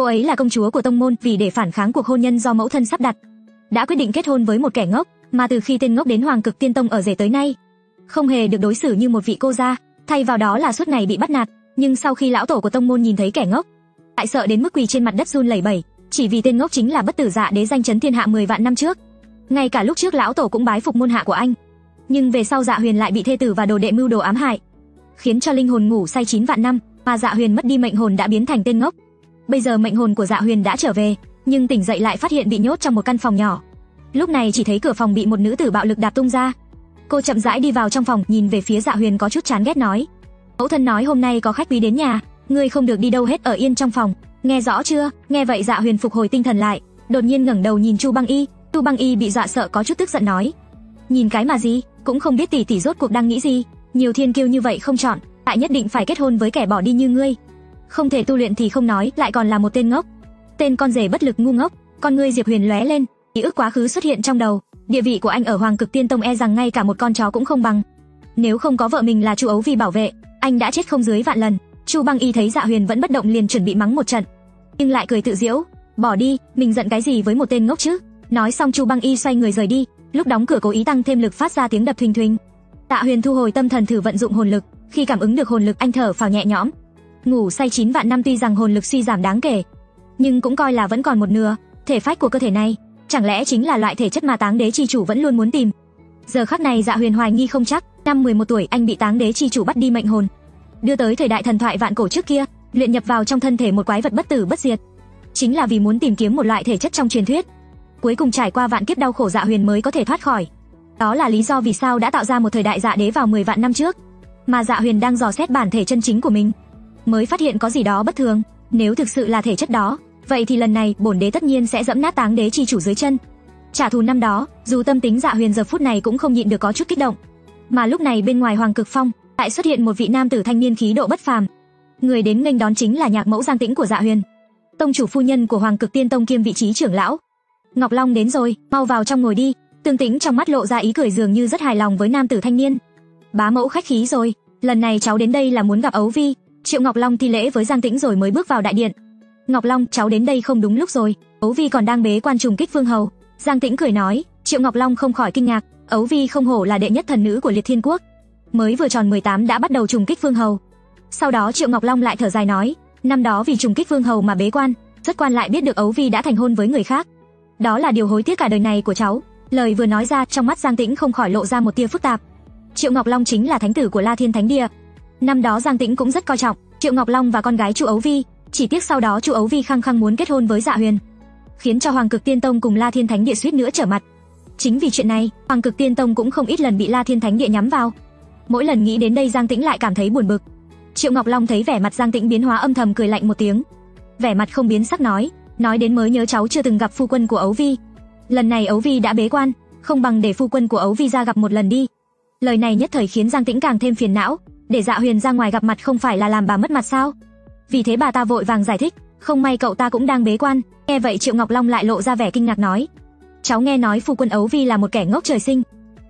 Cô ấy là công chúa của tông môn vì để phản kháng cuộc hôn nhân do mẫu thân sắp đặt, đã quyết định kết hôn với một kẻ ngốc, mà từ khi tên ngốc đến Hoàng Cực Tiên Tông ở rể tới nay, không hề được đối xử như một vị cô gia, thay vào đó là suốt ngày bị bắt nạt, nhưng sau khi lão tổ của tông môn nhìn thấy kẻ ngốc, lại sợ đến mức quỳ trên mặt đất run lẩy bẩy, chỉ vì tên ngốc chính là bất tử dạ đế danh chấn thiên hạ 10 vạn năm trước. Ngay cả lúc trước lão tổ cũng bái phục môn hạ của anh, nhưng về sau Dạ Huyền lại bị thê tử và đồ đệ mưu đồ ám hại, khiến cho linh hồn ngủ say 9 vạn năm, mà Dạ Huyền mất đi mệnh hồn đã biến thành tên ngốc. Bây giờ mệnh hồn của Dạ Huyền đã trở về, nhưng tỉnh dậy lại phát hiện bị nhốt trong một căn phòng nhỏ. Lúc này chỉ thấy cửa phòng bị một nữ tử bạo lực đạp tung ra. Cô chậm rãi đi vào trong phòng, nhìn về phía Dạ Huyền có chút chán ghét nói: "Mẫu thân nói hôm nay có khách quý đến nhà, ngươi không được đi đâu hết ở yên trong phòng, nghe rõ chưa?" Nghe vậy Dạ Huyền phục hồi tinh thần lại, đột nhiên ngẩng đầu nhìn Chu Băng Y, Chu Băng Y bị dọa sợ có chút tức giận nói: "Nhìn cái mà gì, cũng không biết tỷ tỷ rốt cuộc đang nghĩ gì, nhiều thiên kiêu như vậy không chọn, tại nhất định phải kết hôn với kẻ bỏ đi như ngươi. Không thể tu luyện thì không nói, lại còn là một tên ngốc. Tên con rể bất lực ngu ngốc, con ngươi Diệp Huyền lóe lên, ký ức quá khứ xuất hiện trong đầu, địa vị của anh ở Hoàng Cực Tiên Tông e rằng ngay cả một con chó cũng không bằng. Nếu không có vợ mình là Chu Ấu vì bảo vệ, anh đã chết không dưới vạn lần. Chu Băng Y thấy Dạ Huyền vẫn bất động liền chuẩn bị mắng một trận, nhưng lại cười tự giễu, bỏ đi, mình giận cái gì với một tên ngốc chứ? Nói xong Chu Băng Y xoay người rời đi, lúc đóng cửa cố ý tăng thêm lực phát ra tiếng đập thình thình. Tạ Huyền thu hồi tâm thần thử vận dụng hồn lực, khi cảm ứng được hồn lực anh thở phào nhẹ nhõm. Ngủ say 9 vạn năm tuy rằng hồn lực suy giảm đáng kể, nhưng cũng coi là vẫn còn một nửa, thể phách của cơ thể này, chẳng lẽ chính là loại thể chất mà Táng Đế chi chủ vẫn luôn muốn tìm. Giờ khắc này Dạ Huyền hoài nghi không chắc, năm 11 tuổi anh bị Táng Đế chi chủ bắt đi mệnh hồn, đưa tới thời đại thần thoại vạn cổ trước kia, luyện nhập vào trong thân thể một quái vật bất tử bất diệt, chính là vì muốn tìm kiếm một loại thể chất trong truyền thuyết. Cuối cùng trải qua vạn kiếp đau khổ Dạ Huyền mới có thể thoát khỏi. Đó là lý do vì sao đã tạo ra một thời đại Dạ Đế vào 10 vạn năm trước, mà Dạ Huyền đang dò xét bản thể chân chính của mình, mới phát hiện có gì đó bất thường, nếu thực sự là thể chất đó, vậy thì lần này bổn đế tất nhiên sẽ dẫm nát Táng Đế chi chủ dưới chân. Trả thù năm đó, dù tâm tính Dạ Huyền giờ phút này cũng không nhịn được có chút kích động. Mà lúc này bên ngoài Hoàng Cực Phong, lại xuất hiện một vị nam tử thanh niên khí độ bất phàm. Người đến nghênh đón chính là nhạc mẫu Giang Tĩnh của Dạ Huyền, tông chủ phu nhân của Hoàng Cực Tiên Tông kiêm vị trí trưởng lão. Ngọc Long đến rồi, mau vào trong ngồi đi. Tương Tĩnh trong mắt lộ ra ý cười dường như rất hài lòng với nam tử thanh niên. Bá mẫu khách khí rồi, lần này cháu đến đây là muốn gặp Ấu Vi. Triệu Ngọc Long thi lễ với Giang Tĩnh rồi mới bước vào đại điện. Ngọc Long, cháu đến đây không đúng lúc rồi, Ấu Vi còn đang bế quan trùng kích vương hầu. Giang Tĩnh cười nói, Triệu Ngọc Long không khỏi kinh ngạc, Ấu Vi không hổ là đệ nhất thần nữ của Liệt Thiên Quốc, mới vừa tròn 18 đã bắt đầu trùng kích vương hầu. Sau đó Triệu Ngọc Long lại thở dài nói, năm đó vì trùng kích vương hầu mà bế quan, rất quan lại biết được Ấu Vi đã thành hôn với người khác. Đó là điều hối tiếc cả đời này của cháu. Lời vừa nói ra, trong mắt Giang Tĩnh không khỏi lộ ra một tia phức tạp. Triệu Ngọc Long chính là thánh tử của La Thiên Thánh Địa. Năm đó Giang Tĩnh cũng rất coi trọng Triệu Ngọc Long và con gái Chu Ấu Vi, chỉ tiếc sau đó Chu Ấu Vi khăng khăng muốn kết hôn với Dạ Huyền, khiến cho Hoàng Cực Tiên Tông cùng La Thiên Thánh Địa suýt nữa trở mặt. Chính vì chuyện này, Hoàng Cực Tiên Tông cũng không ít lần bị La Thiên Thánh Địa nhắm vào. Mỗi lần nghĩ đến đây Giang Tĩnh lại cảm thấy buồn bực. Triệu Ngọc Long thấy vẻ mặt Giang Tĩnh biến hóa âm thầm cười lạnh một tiếng. Vẻ mặt không biến sắc nói, nói đến mới nhớ cháu chưa từng gặp phu quân của Ấu Vi. Lần này Ấu Vi đã bế quan, không bằng để phu quân của Ấu Vi ra gặp một lần đi. Lời này nhất thời khiến Giang Tĩnh càng thêm phiền não, để Dạ Huyền ra ngoài gặp mặt không phải là làm bà mất mặt sao? Vì thế bà ta vội vàng giải thích, không may cậu ta cũng đang bế quan. Nghe vậy Triệu Ngọc Long lại lộ ra vẻ kinh ngạc nói, cháu nghe nói phu quân Ấu Vi là một kẻ ngốc trời sinh,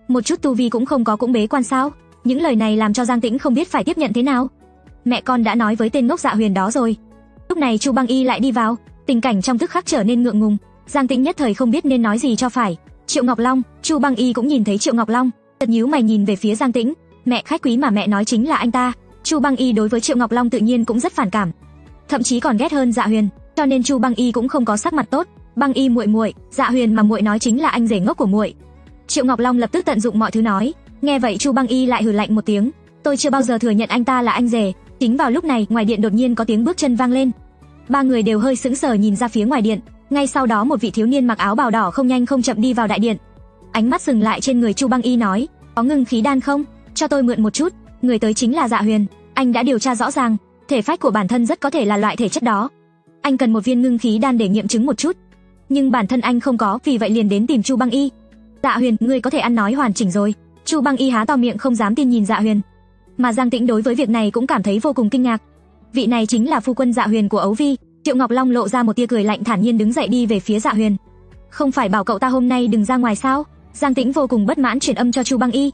một chút tu vi cũng không có cũng bế quan sao? Những lời này làm cho Giang Tĩnh không biết phải tiếp nhận thế nào. Mẹ con đã nói với tên ngốc Dạ Huyền đó rồi. Lúc này Chu Băng Y lại đi vào, tình cảnh trong tức khắc trở nên ngượng ngùng, Giang Tĩnh nhất thời không biết nên nói gì cho phải. Triệu Ngọc Long, Chu Băng Y cũng nhìn thấy Triệu Ngọc Long, chợt nhíu mày nhìn về phía Giang Tĩnh, mẹ khách quý mà mẹ nói chính là anh ta. Chu Băng Y đối với Triệu Ngọc Long tự nhiên cũng rất phản cảm, thậm chí còn ghét hơn Dạ Huyền, cho nên Chu Băng Y cũng không có sắc mặt tốt. Băng Y muội muội, Dạ Huyền mà muội nói chính là anh rể ngốc của muội. Triệu Ngọc Long lập tức tận dụng mọi thứ nói, nghe vậy Chu Băng Y lại hừ lạnh một tiếng, tôi chưa bao giờ thừa nhận anh ta là anh rể. Chính vào lúc này, ngoài điện đột nhiên có tiếng bước chân vang lên. Ba người đều hơi sững sờ nhìn ra phía ngoài điện, ngay sau đó một vị thiếu niên mặc áo bào đỏ không nhanh không chậm đi vào đại điện. Ánh mắt dừng lại trên người Chu Băng Y nói, có ngưng khí đan không? Cho tôi mượn một chút. Người tới chính là Dạ Huyền, anh đã điều tra rõ ràng, thể phách của bản thân rất có thể là loại thể chất đó. Anh cần một viên ngưng khí đan để nghiệm chứng một chút, nhưng bản thân anh không có, vì vậy liền đến tìm Chu Băng Y. Dạ Huyền, ngươi có thể ăn nói hoàn chỉnh rồi. Chu Băng Y há to miệng không dám tin nhìn Dạ Huyền. Mà Giang Tĩnh đối với việc này cũng cảm thấy vô cùng kinh ngạc. Vị này chính là phu quân Dạ Huyền của Ấu Vi. Triệu Ngọc Long lộ ra một tia cười lạnh thản nhiên đứng dậy đi về phía Dạ Huyền. Không phải bảo cậu ta hôm nay đừng ra ngoài sao? Giang Tĩnh vô cùng bất mãn truyền âm cho Chu Băng Y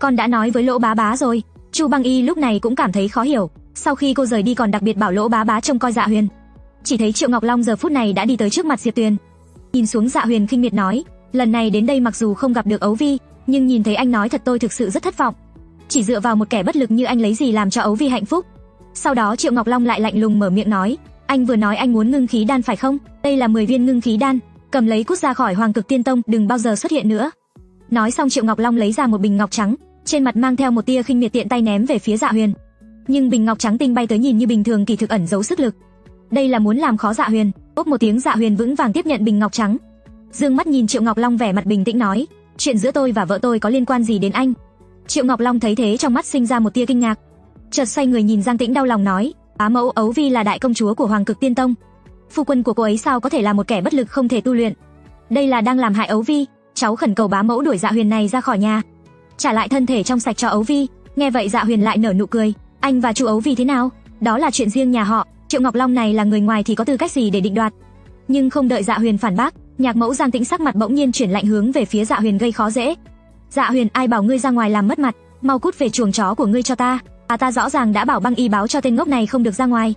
con đã nói với lỗ bá bá rồi chu băng y lúc này cũng cảm thấy khó hiểu sau khi cô rời đi còn đặc biệt bảo lỗ bá bá trông coi dạ huyền chỉ thấy Triệu Ngọc Long giờ phút này đã đi tới trước mặt Diệp Tuyền. Nhìn xuống Dạ Huyền khinh miệt nói, lần này đến đây mặc dù không gặp được Ấu Vi, nhưng nhìn thấy anh nói thật tôi thực sự rất thất vọng. Chỉ dựa vào một kẻ bất lực như anh lấy gì làm cho Ấu Vi hạnh phúc? Sau đó Triệu Ngọc Long lại lạnh lùng mở miệng nói, anh vừa nói anh muốn ngưng khí đan phải không? Đây là 10 viên ngưng khí đan, cầm lấy cút ra khỏi Hoàng Cực Tiên Tông, đừng bao giờ xuất hiện nữa. Nói xong Triệu Ngọc Long lấy ra một bình ngọc trắng, trên mặt mang theo một tia khinh miệt tiện tay ném về phía Dạ Huyền. Nhưng bình ngọc trắng tinh bay tới nhìn như bình thường kỳ thực ẩn giấu sức lực. Đây là muốn làm khó Dạ Huyền. Ốp một tiếng Dạ Huyền vững vàng tiếp nhận bình ngọc trắng. Dương mắt nhìn Triệu Ngọc Long vẻ mặt bình tĩnh nói, chuyện giữa tôi và vợ tôi có liên quan gì đến anh? Triệu Ngọc Long thấy thế trong mắt sinh ra một tia kinh ngạc. Chợt xoay người nhìn Giang Tĩnh đau lòng nói, Á mẫu Ấu Vi là đại công chúa của Hoàng Cực Tiên Tông. Phu quân của cô ấy sao có thể là một kẻ bất lực không thể tu luyện? Đây là đang làm hại Ấu Vi, cháu khẩn cầu bá mẫu đuổi Dạ Huyền này ra khỏi nhà, trả lại thân thể trong sạch cho Ấu Vi. Nghe vậy Dạ Huyền lại nở nụ cười, anh và chu Ấu Vi thế nào? Đó là chuyện riêng nhà họ, Triệu Ngọc Long này là người ngoài thì có tư cách gì để định đoạt. Nhưng không đợi Dạ Huyền phản bác, Nhạc Mẫu Giang Tĩnh sắc mặt bỗng nhiên chuyển lạnh hướng về phía Dạ Huyền gây khó dễ. Dạ Huyền, ai bảo ngươi ra ngoài làm mất mặt, mau cút về chuồng chó của ngươi cho ta. À ta rõ ràng đã bảo băng y báo cho tên ngốc này không được ra ngoài.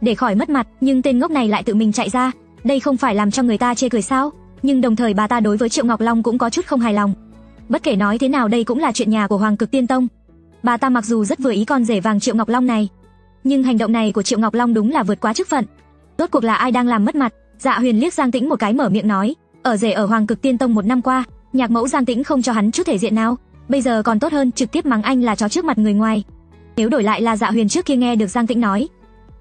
Để khỏi mất mặt, nhưng tên ngốc này lại tự mình chạy ra, đây không phải làm cho người ta chê cười sao? Nhưng đồng thời bà ta đối với Triệu Ngọc Long cũng có chút không hài lòng. Bất kể nói thế nào đây cũng là chuyện nhà của Hoàng Cực Tiên Tông. Bà ta mặc dù rất vừa ý con rể vàng Triệu Ngọc Long này, nhưng hành động này của Triệu Ngọc Long đúng là vượt quá chức phận. Rốt cuộc là ai đang làm mất mặt? Dạ Huyền liếc Giang Tĩnh một cái mở miệng nói, ở rể ở Hoàng Cực Tiên Tông một năm qua, nhạc mẫu Giang Tĩnh không cho hắn chút thể diện nào, bây giờ còn tốt hơn trực tiếp mắng anh là chó trước mặt người ngoài. Nếu đổi lại là Dạ Huyền trước kia nghe được Giang Tĩnh nói,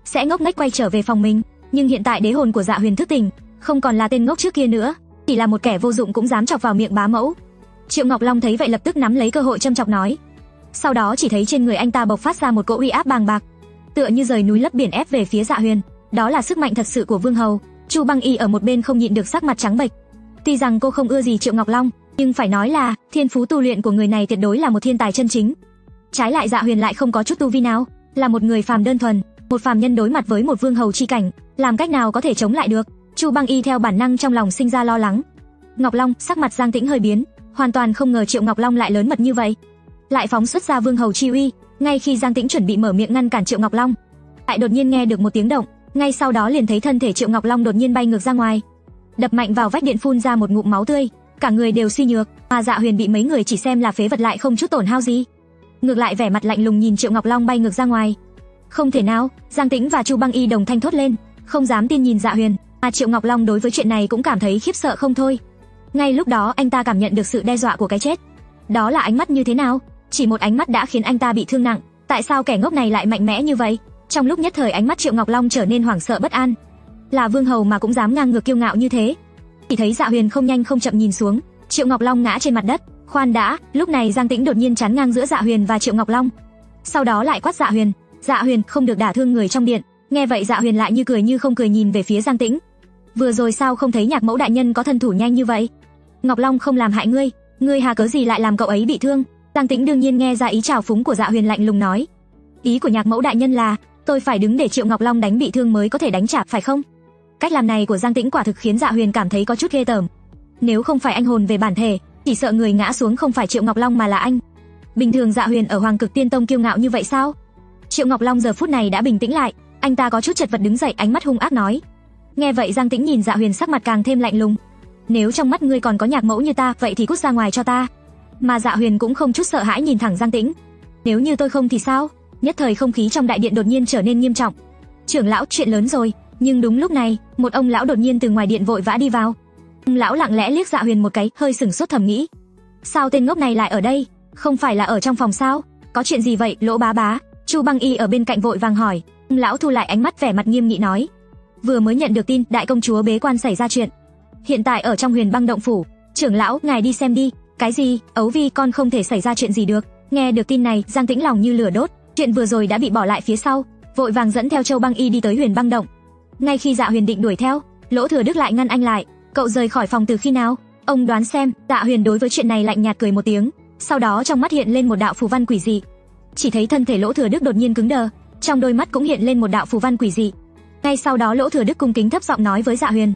sẽ ngốc nghếch quay trở về phòng mình, nhưng hiện tại đế hồn của Dạ Huyền thức tỉnh, không còn là tên ngốc trước kia nữa, chỉ là một kẻ vô dụng cũng dám chọc vào miệng bá mẫu. Triệu Ngọc Long thấy vậy lập tức nắm lấy cơ hội châm chọc nói. Sau đó chỉ thấy trên người anh ta bộc phát ra một cỗ uy áp bàng bạc, tựa như rời núi lấp biển ép về phía Dạ Huyền. Đó là sức mạnh thật sự của Vương Hầu. Chu Băng Y ở một bên không nhịn được sắc mặt trắng bệch. Tuy rằng cô không ưa gì Triệu Ngọc Long, nhưng phải nói là thiên phú tu luyện của người này tuyệt đối là một thiên tài chân chính. Trái lại Dạ Huyền lại không có chút tu vi nào, là một người phàm đơn thuần, một phàm nhân đối mặt với một vương hầu chi cảnh, làm cách nào có thể chống lại được? Chu Băng Y theo bản năng trong lòng sinh ra lo lắng. Ngọc Long, sắc mặt Giang Tĩnh hơi biến, hoàn toàn không ngờ Triệu Ngọc Long lại lớn mật như vậy. Lại phóng xuất ra vương hầu chi uy, ngay khi Giang Tĩnh chuẩn bị mở miệng ngăn cản Triệu Ngọc Long, lại đột nhiên nghe được một tiếng động, ngay sau đó liền thấy thân thể Triệu Ngọc Long đột nhiên bay ngược ra ngoài, đập mạnh vào vách điện phun ra một ngụm máu tươi, cả người đều suy nhược, mà Dạ Huyền bị mấy người chỉ xem là phế vật lại không chút tổn hao gì. Ngược lại vẻ mặt lạnh lùng nhìn Triệu Ngọc Long bay ngược ra ngoài. Không thể nào, Giang Tĩnh và Chu Băng Y đồng thanh thốt lên, không dám tin nhìn Dạ Huyền, mà Triệu Ngọc Long đối với chuyện này cũng cảm thấy khiếp sợ không thôi. Ngay lúc đó anh ta cảm nhận được sự đe dọa của cái chết. Đó là ánh mắt như thế nào? Chỉ một ánh mắt đã khiến anh ta bị thương nặng, tại sao kẻ ngốc này lại mạnh mẽ như vậy? Trong lúc nhất thời ánh mắt Triệu Ngọc Long trở nên hoảng sợ bất an. Là vương hầu mà cũng dám ngang ngược kiêu ngạo như thế. Chỉ thấy Dạ Huyền không nhanh không chậm nhìn xuống, Triệu Ngọc Long ngã trên mặt đất. Khoan đã, lúc này Giang Tĩnh đột nhiên chắn ngang giữa Dạ Huyền và Triệu Ngọc Long. Sau đó lại quát Dạ Huyền, "Dạ Huyền, không được đả thương người trong điện." Nghe vậy Dạ Huyền lại như cười như không cười nhìn về phía Giang Tĩnh. Vừa rồi sao không thấy Nhạc Mẫu đại nhân có thân thủ nhanh như vậy? Ngọc Long không làm hại ngươi, ngươi hà cớ gì lại làm cậu ấy bị thương? Giang Tĩnh đương nhiên nghe ra ý trào phúng của Dạ Huyền lạnh lùng nói. Ý của Nhạc Mẫu đại nhân là, tôi phải đứng để Triệu Ngọc Long đánh bị thương mới có thể đánh trả, phải không? Cách làm này của Giang Tĩnh quả thực khiến Dạ Huyền cảm thấy có chút ghê tởm. Nếu không phải anh hồn về bản thể, chỉ sợ người ngã xuống không phải Triệu Ngọc Long mà là anh. Bình thường Dạ Huyền ở Hoàng Cực Tiên Tông kiêu ngạo như vậy sao? Triệu Ngọc Long giờ phút này đã bình tĩnh lại, anh ta có chút chật vật đứng dậy, ánh mắt hung ác nói. Nghe vậy Giang Tĩnh nhìn Dạ Huyền sắc mặt càng thêm lạnh lùng. Nếu trong mắt ngươi còn có nhạc mẫu như ta, vậy thì cút ra ngoài cho ta. Mà Dạ Huyền cũng không chút sợ hãi nhìn thẳng Giang Tĩnh. Nếu như tôi không thì sao? Nhất thời không khí trong đại điện đột nhiên trở nên nghiêm trọng. Trưởng lão, chuyện lớn rồi. Nhưng đúng lúc này, một ông lão đột nhiên từ ngoài điện vội vã đi vào. Ông lão lặng lẽ liếc Dạ Huyền một cái, hơi sửng sốt thầm nghĩ, sao tên ngốc này lại ở đây? Không phải là ở trong phòng sao? Có chuyện gì vậy, Lỗ Bá Bá? Chu Băng Y ở bên cạnh vội vàng hỏi. Ông lão thu lại ánh mắt vẻ mặt nghiêm nghị nói, vừa mới nhận được tin đại công chúa bế quan xảy ra chuyện. Hiện tại ở trong Huyền Băng động phủ, trưởng lão, ngài đi xem đi. Cái gì? Ấu Vi con không thể xảy ra chuyện gì được. Nghe được tin này, Giang Tĩnh lòng như lửa đốt, chuyện vừa rồi đã bị bỏ lại phía sau, vội vàng dẫn theo Châu Băng Y đi tới Huyền Băng động. Ngay khi Dạ Huyền định đuổi theo, Lỗ Thừa Đức lại ngăn anh lại, "Cậu rời khỏi phòng từ khi nào?" Ông đoán xem, Dạ Huyền đối với chuyện này lạnh nhạt cười một tiếng, sau đó trong mắt hiện lên một đạo phù văn quỷ dị. Chỉ thấy thân thể Lỗ Thừa Đức đột nhiên cứng đờ, trong đôi mắt cũng hiện lên một đạo phù văn quỷ dị. Ngay sau đó Lỗ Thừa Đức cung kính thấp giọng nói với Dạ Huyền,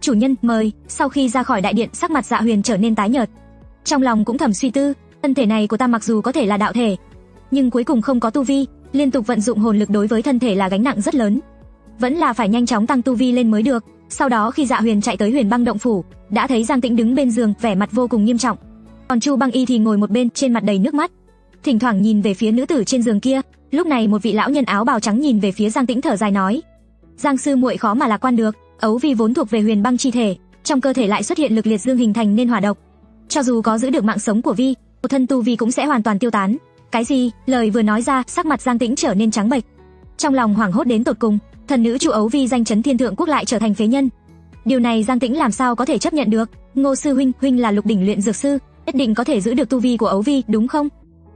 "Chủ nhân, mời." Sau khi ra khỏi đại điện, sắc mặt Dạ Huyền trở nên tái nhợt. Trong lòng cũng thầm suy tư, thân thể này của ta mặc dù có thể là đạo thể, nhưng cuối cùng không có tu vi, liên tục vận dụng hồn lực đối với thân thể là gánh nặng rất lớn. vẫn là phải nhanh chóng tăng tu vi lên mới được. Sau đó khi Dạ Huyền chạy tới Huyền Băng động phủ, đã thấy Giang Tĩnh đứng bên giường, vẻ mặt vô cùng nghiêm trọng. Còn Chu Băng Y thì ngồi một bên, trên mặt đầy nước mắt, thỉnh thoảng nhìn về phía nữ tử trên giường kia. Lúc này một vị lão nhân áo bào trắng nhìn về phía Giang Tĩnh thở dài nói: "Giang sư muội khó mà lạc quan được, ấu vi vốn thuộc về Huyền Băng chi thể, trong cơ thể lại xuất hiện lực liệt dương hình thành nên hỏa độc. Cho dù có giữ được mạng sống của Vi, một thân tu vi cũng sẽ hoàn toàn tiêu tán." Cái gì? Lời vừa nói ra, sắc mặt Giang Tĩnh trở nên trắng bệch. Trong lòng hoảng hốt đến tột cùng, thần nữ Chu Ấu Vi danh chấn thiên thượng quốc lại trở thành phế nhân. Điều này Giang Tĩnh làm sao có thể chấp nhận được? Ngô sư huynh, huynh là lục đỉnh luyện dược sư, nhất định có thể giữ được tu vi của Ấu Vi, đúng không?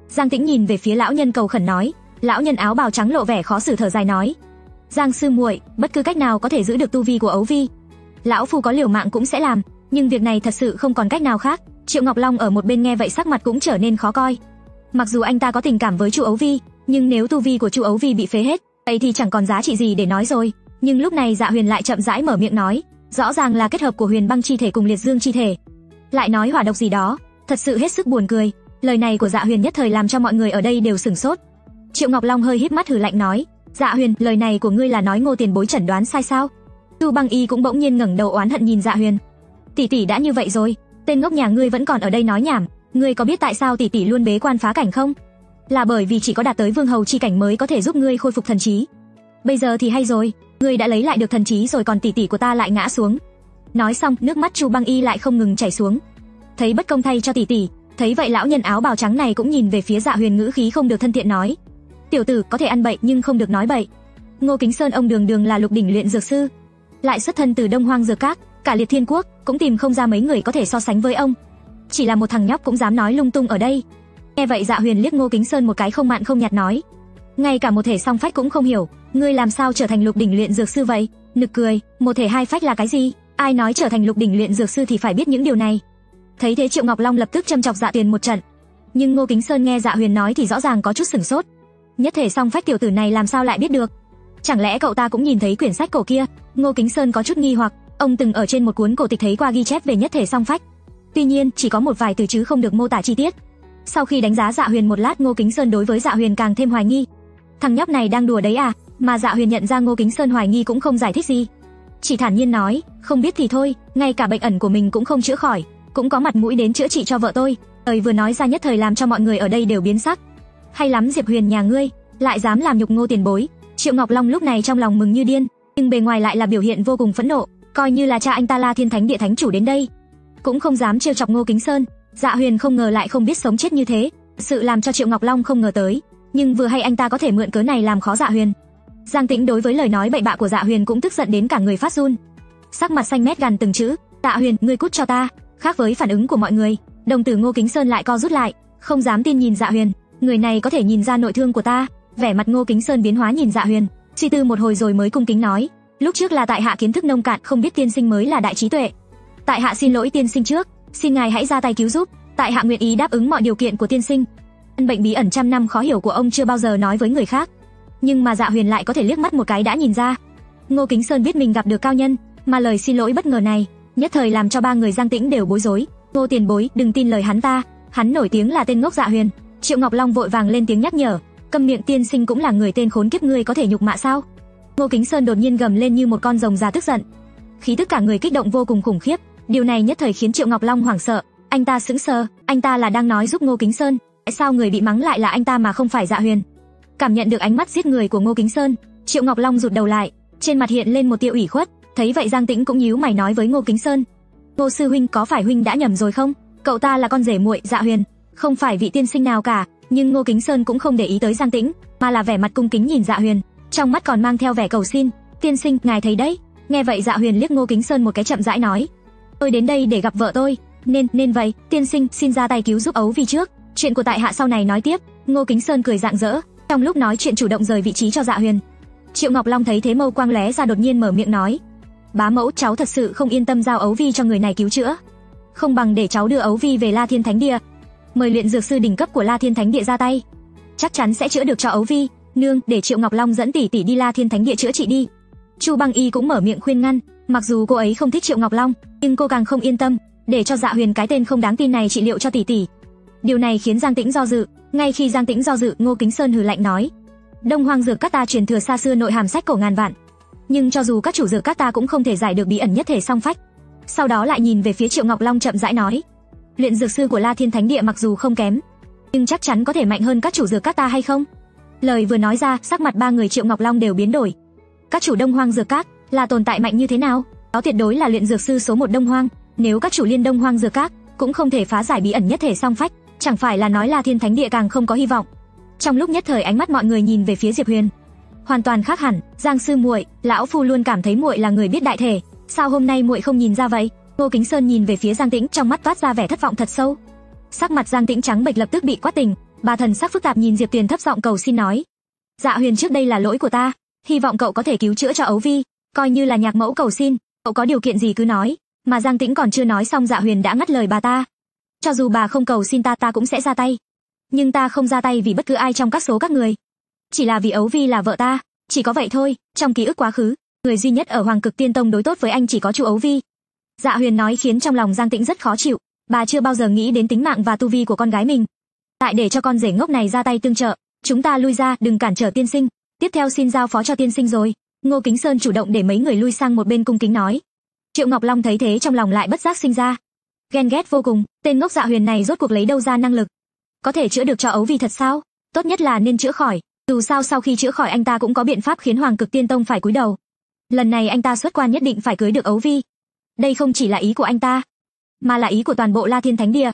Giang Tĩnh nhìn về phía lão nhân cầu khẩn nói, lão nhân áo bào trắng lộ vẻ khó xử thở dài nói: "Giang sư muội, bất cứ cách nào có thể giữ được tu vi của Ấu Vi, lão phu có liều mạng cũng sẽ làm, nhưng việc này thật sự không còn cách nào khác." Triệu Ngọc Long ở một bên nghe vậy sắc mặt cũng trở nên khó coi. Mặc dù anh ta có tình cảm với Chu Ấu Vi, nhưng nếu tu vi của Chu Ấu Vi bị phế hết, vậy thì chẳng còn giá trị gì để nói rồi. Nhưng lúc này Dạ Huyền lại chậm rãi mở miệng nói, rõ ràng là kết hợp của Huyền Băng chi thể cùng Liệt Dương chi thể. Lại nói hỏa độc gì đó, thật sự hết sức buồn cười. Lời này của Dạ Huyền nhất thời làm cho mọi người ở đây đều sửng sốt. Triệu Ngọc Long hơi híp mắt hừ lạnh nói, "Dạ Huyền, lời này của ngươi là nói Ngô Tiền Bối chẩn đoán sai sao?" Tu Băng Y cũng bỗng nhiên ngẩng đầu oán hận nhìn Dạ Huyền. "Tỷ tỷ đã như vậy rồi, tên ngốc nhà ngươi vẫn còn ở đây nói nhảm, ngươi có biết tại sao tỷ tỷ luôn bế quan phá cảnh không? Là bởi vì chỉ có đạt tới vương hầu chi cảnh mới có thể giúp ngươi khôi phục thần trí. Bây giờ thì hay rồi, ngươi đã lấy lại được thần trí rồi còn tỷ tỷ của ta lại ngã xuống." Nói xong, nước mắt Chu Băng Y lại không ngừng chảy xuống. Thấy bất công thay cho tỷ tỷ, thấy vậy lão nhân áo bào trắng này cũng nhìn về phía Dạ Huyền ngữ khí không được thân thiện nói: "Tiểu tử có thể ăn bậy nhưng không được nói bậy. Ngô Kính Sơn ông đường đường là lục đỉnh luyện dược sư, lại xuất thân từ Đông Hoang dược các, cả liệt thiên quốc cũng tìm không ra mấy người có thể so sánh với ông. Chỉ là một thằng nhóc cũng dám nói lung tung ở đây." Nghe vậy Dạ Huyền liếc Ngô Kính Sơn một cái không mặn không nhạt nói: "Ngay cả một thể song phách cũng không hiểu, ngươi làm sao trở thành lục đỉnh luyện dược sư vậy?" Nực cười, một thể hai phách là cái gì? Ai nói trở thành lục đỉnh luyện dược sư thì phải biết những điều này. Thấy thế Triệu Ngọc Long lập tức châm chọc Dạ Tiền một trận. Nhưng Ngô Kính Sơn nghe Dạ Huyền nói thì rõ ràng có chút sửng sốt. Nhất thể song phách tiểu tử này làm sao lại biết được? Chẳng lẽ cậu ta cũng nhìn thấy quyển sách cổ kia? Ngô Kính Sơn có chút nghi hoặc, ông từng ở trên một cuốn cổ tịch thấy qua ghi chép về nhất thể song phách. Tuy nhiên, chỉ có một vài từ chứ không được mô tả chi tiết. Sau khi đánh giá Dạ Huyền một lát, Ngô Kính Sơn đối với Dạ Huyền càng thêm hoài nghi. Thằng nhóc này đang đùa đấy à? Mà Dạ Huyền nhận ra Ngô Kính Sơn hoài nghi cũng không giải thích gì, chỉ thản nhiên nói, không biết thì thôi, ngay cả bệnh ẩn của mình cũng không chữa khỏi, cũng có mặt mũi đến chữa trị cho vợ tôi. Lời vừa nói ra nhất thời làm cho mọi người ở đây đều biến sắc. Hay lắm Diệp Huyền nhà ngươi, lại dám làm nhục Ngô Tiền Bối. Triệu Ngọc Long lúc này trong lòng mừng như điên, nhưng bề ngoài lại là biểu hiện vô cùng phẫn nộ, coi như là cha anh ta La Thiên Thánh Địa Thánh chủ đến đây, cũng không dám trêu chọc Ngô Kính Sơn. Dạ Huyền không ngờ lại không biết sống chết như thế, sự làm cho Triệu Ngọc Long không ngờ tới, nhưng vừa hay anh ta có thể mượn cớ này làm khó Dạ Huyền. Giang Tĩnh đối với lời nói bậy bạ của Dạ Huyền cũng tức giận đến cả người phát run. Sắc mặt xanh mét gần từng chữ, "Dạ Huyền, ngươi cút cho ta." Khác với phản ứng của mọi người, đồng tử Ngô Kính Sơn lại co rút lại, không dám tin nhìn Dạ Huyền, người này có thể nhìn ra nội thương của ta. Vẻ mặt Ngô Kính Sơn biến hóa nhìn Dạ Huyền, suy tư một hồi rồi mới cung kính nói, "Lúc trước là tại hạ kiến thức nông cạn, không biết tiên sinh mới là đại trí tuệ. Tại hạ xin lỗi tiên sinh trước, xin ngài hãy ra tay cứu giúp, tại hạ nguyện ý đáp ứng mọi điều kiện của tiên sinh." Ân bệnh bí ẩn trăm năm khó hiểu của ông chưa bao giờ nói với người khác, nhưng mà Dạ Huyền lại có thể liếc mắt một cái đã nhìn ra. Ngô Kính Sơn biết mình gặp được cao nhân, mà lời xin lỗi bất ngờ này, nhất thời làm cho ba người Giang Tĩnh đều bối rối. Ngô Tiền Bối, đừng tin lời hắn ta, hắn nổi tiếng là tên ngốc Dạ Huyền. Triệu Ngọc Long vội vàng lên tiếng nhắc nhở, câm miệng tiên sinh cũng là người tên khốn kiếp ngươi có thể nhục mạ sao? Ngô Kính Sơn đột nhiên gầm lên như một con rồng già tức giận. Khí tức cả người kích động vô cùng khủng khiếp, điều này nhất thời khiến Triệu Ngọc Long hoảng sợ, anh ta sững sờ, anh ta là đang nói giúp Ngô Kính Sơn, tại sao người bị mắng lại là anh ta mà không phải Dạ Huyền? Cảm nhận được ánh mắt giết người của Ngô Kính Sơn, Triệu Ngọc Long rụt đầu lại, trên mặt hiện lên một tia ủy khuất, thấy vậy Giang Tĩnh cũng nhíu mày nói với Ngô Kính Sơn: "Ngô sư huynh có phải huynh đã nhầm rồi không? Cậu ta là con rể muội Dạ Huyền, không phải vị tiên sinh nào cả." Nhưng Ngô Kính Sơn cũng không để ý tới Giang Tĩnh, mà là vẻ mặt cung kính nhìn Dạ Huyền, trong mắt còn mang theo vẻ cầu xin: "Tiên sinh, ngài thấy đấy." Nghe vậy Dạ Huyền liếc Ngô Kính Sơn một cái chậm rãi nói: "Tôi đến đây để gặp vợ tôi, nên nên vậy, tiên sinh xin ra tay cứu giúp ấu vì trước, chuyện của tại hạ sau này nói tiếp." Ngô Kính Sơn cười rạng rỡ, trong lúc nói chuyện chủ động rời vị trí cho Dạ Huyền. Triệu Ngọc Long thấy thế mâu quang lóe ra đột nhiên mở miệng nói: "Bá mẫu, cháu thật sự không yên tâm giao ấu vi cho người này cứu chữa, không bằng để cháu đưa ấu vi về La Thiên Thánh Địa, mời luyện dược sư đỉnh cấp của La Thiên Thánh Địa ra tay, chắc chắn sẽ chữa được cho ấu vi." Nương, để Triệu Ngọc Long dẫn tỷ tỷ đi La Thiên Thánh Địa chữa trị đi. Chu Băng Y cũng mở miệng khuyên ngăn, mặc dù cô ấy không thích Triệu Ngọc Long, nhưng cô càng không yên tâm, để cho Dạ Huyền cái tên không đáng tin này trị liệu cho tỷ tỷ. Điều này khiến Giang Tĩnh do dự, ngay khi Giang Tĩnh do dự, Ngô Kính Sơn hừ lạnh nói: "Đông Hoang dược các ta truyền thừa xa xưa nội hàm sách cổ ngàn vạn, nhưng cho dù các chủ dược các ta cũng không thể giải được bí ẩn nhất thể song phách. Sau đó lại nhìn về phía Triệu Ngọc Long chậm rãi nói, luyện dược sư của La Thiên Thánh Địa mặc dù không kém, nhưng chắc chắn có thể mạnh hơn các chủ dược các ta hay không? Lời vừa nói ra, sắc mặt ba người Triệu Ngọc Long đều biến đổi. Các chủ Đông Hoang dược các là tồn tại mạnh như thế nào? Đó tuyệt đối là luyện dược sư số một Đông Hoang, nếu các chủ Liên Đông Hoang dược các cũng không thể phá giải bí ẩn nhất thể song phách, chẳng phải là nói La Thiên Thánh Địa càng không có hy vọng. Trong lúc nhất thời ánh mắt mọi người nhìn về phía Diệp Huyền, hoàn toàn khác hẳn, Giang sư muội, lão phu luôn cảm thấy muội là người biết đại thể, sao hôm nay muội không nhìn ra vậy? Ngô Kính Sơn nhìn về phía Giang Tĩnh, trong mắt toát ra vẻ thất vọng thật sâu. Sắc mặt Giang Tĩnh trắng bệch lập tức bị quát tình, bà thần sắc phức tạp nhìn Diệp Tuyền thấp giọng cầu xin nói: "Dạ Huyền trước đây là lỗi của ta, hy vọng cậu có thể cứu chữa cho Ấu Vi, coi như là nhạc mẫu cầu xin, cậu có điều kiện gì cứ nói." Mà Giang Tĩnh còn chưa nói xong Dạ Huyền đã ngắt lời bà ta. "Cho dù bà không cầu xin ta ta cũng sẽ ra tay, nhưng ta không ra tay vì bất cứ ai trong các số các người, chỉ là vì Ấu Vi là vợ ta, chỉ có vậy thôi." Trong ký ức quá khứ, người duy nhất ở Hoàng Cực Tiên Tông đối tốt với anh chỉ có chu Ấu Vi. Dạ Huyền nói khiến trong lòng Giang Tĩnh rất khó chịu, bà chưa bao giờ nghĩ đến tính mạng và tu vi của con gái mình. Tại để cho con rể ngốc này ra tay tương trợ, chúng ta lui ra, đừng cản trở tiên sinh. Tiếp theo xin giao phó cho tiên sinh rồi. Ngô Kính Sơn chủ động để mấy người lui sang một bên cung kính nói. Triệu Ngọc Long thấy thế trong lòng lại bất giác sinh ra, ghen ghét vô cùng, tên ngốc Dạ Huyền này rốt cuộc lấy đâu ra năng lực? Có thể chữa được cho ấu vì thật sao? Tốt nhất là nên chữa khỏi, dù sao sau khi chữa khỏi anh ta cũng có biện pháp khiến Hoàng Cực Tiên Tông phải cúi đầu. Lần này anh ta xuất quan nhất định phải cưới được ấu vi. Đây không chỉ là ý của anh ta, mà là ý của toàn bộ La Thiên Thánh Địa.